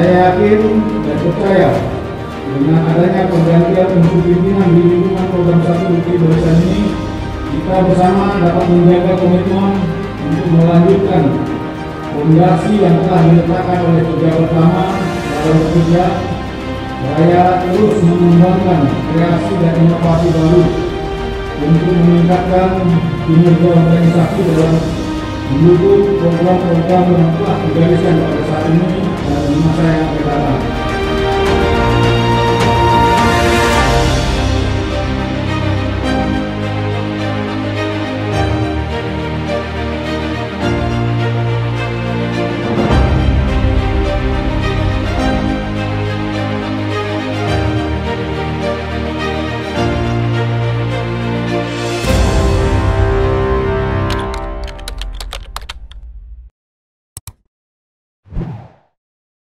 Saya yakin dan percaya dengan adanya pergantian unsur pimpinan di lingkungan program satu Bukti Indonesia ini, kita bersama dapat menjaga komitmen untuk melanjutkan fondasi yang telah diletakkan oleh pejabat lama dalam bekerja saya terus mengembangkan kreasi dan inovasi baru untuk meningkatkan kinerja organisasi dalam mendukung program-program yang telah digariskan pada saat ini.